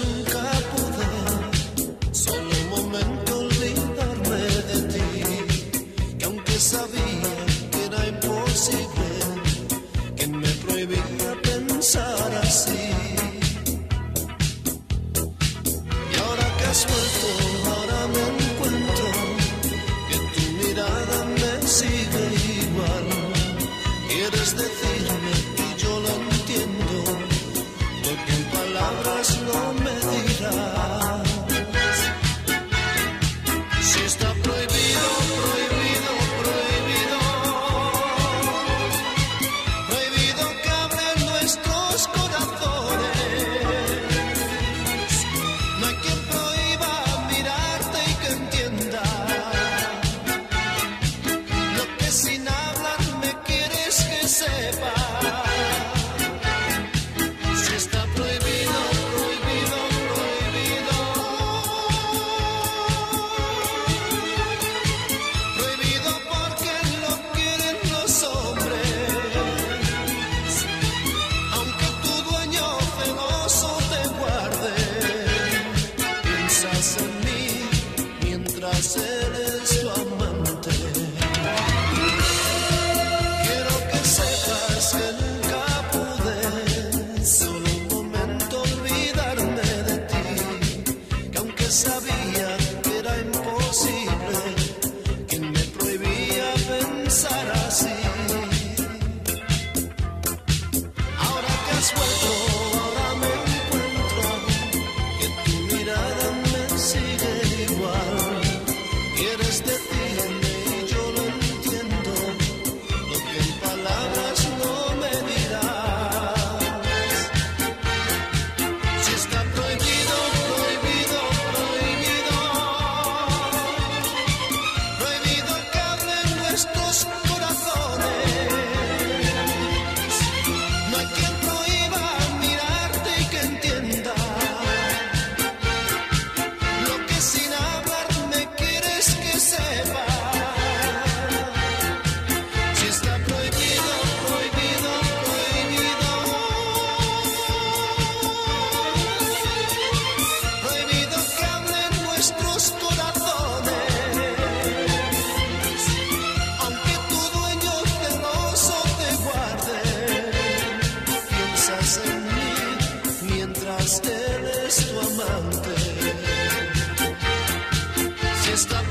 Nunca pude, solo un momento olvidarme de ti. Que aunque sabía que era imposible, que me prohibía pensar así. en mí mientras. en mí mientras eres tu amante. Si está